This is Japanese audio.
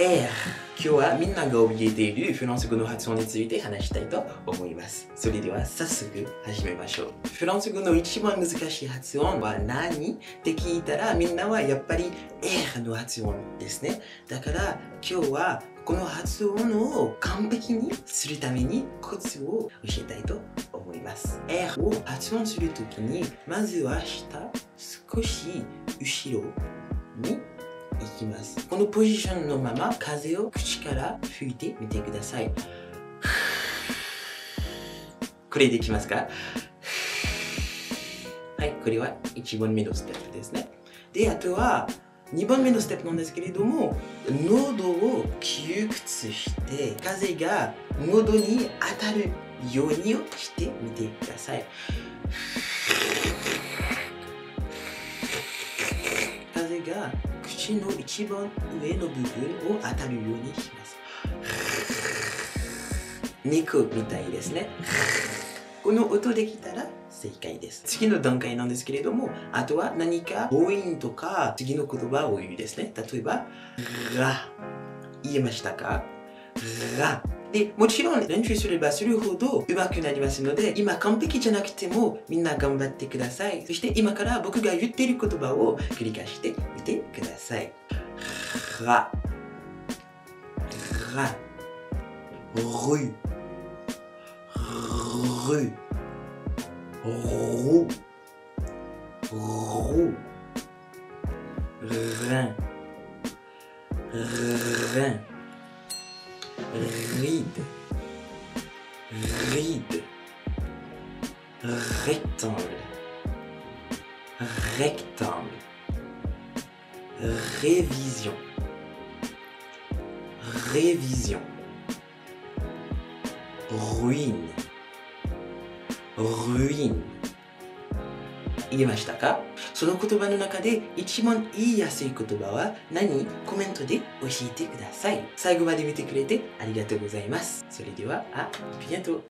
R 今日はみんなが怯えているフランス語の発音について話したいと思います。それでは早速始めましょう。フランス語の一番難しい発音は何？って聞いたらみんなはやっぱり R の発音ですね。だから今日はこの発音を完璧にするためにコツを教えたいと思います。R を発音するときにまずは下、少し後ろにいきます。このポジションのまま風を口から吹いてみてください。これできますか？はい、これは1番目のステップですね。で、あとは2番目のステップなんですけれども、喉を窮屈して風が喉に当たるようにしてみてください。風が口の一番上の部分を当たるようにします。肉みたいですね。この音できたら正解です。次の段階なんですけれども、あとは何か母音とか次の言葉を言うですね。例えば、が。言えましたかが。で、もちろん練習すればするほど上手くなりますので、今完璧じゃなくてもみんな頑張ってください。そして今から僕が言っている言葉を繰り返してみてください。ら。ら。rue, rue, roux, roux, rein, rein, ride, ride, rectangle, rectangle, révision, révision. ruine, ruine. 言えましたか？その言葉の中で一番言いやすい言葉は何？コメントで教えてください。最後まで見てくれてありがとうございます。それでは、あ、ビエント